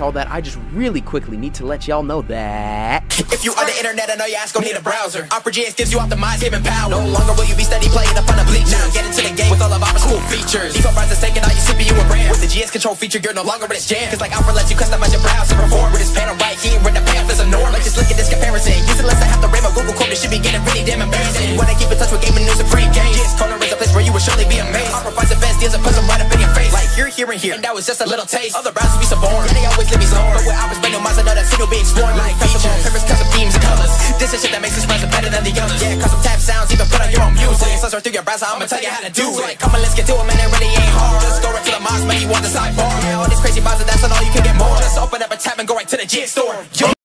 all that, I just really quickly need to let y'all know that. If you on the internet, I know your ass gon' need a browser. Opera GX gives you optimized saving power. No longer will you be steady playing up on the bleachers. Now get into the game with all of our cool features. Evo Rise is taking all your CPU and RAM. With the GX control feature, you're no longer in its jam. Cause like Opera lets you customize your browser. Perform with this panel right here, where the path is a norm. Like just look at this comparison. Use it less I have to ram a Google Chrome. It should be getting really damn embarrassing. When I keep in touch with gaming news face. Like here, and that was just a little taste. Other browsers be so boring, yeah, they always leave me sore. But with Opera's brand new minds, I know that will be exploring. Like features, favorites, custom themes and colors. This is shit that makes this browser better than the others. Yeah, custom tab sounds, even put on your own music. Slide through your browser, I'ma tell you how to do it. Like, come on, let's get to it, man, it really ain't hard. Just go right to the Mods menu on the sidebar. Yeah, all these crazy browsers, that's not all you can get more. Just open up a tab and go right to the GX store. Yo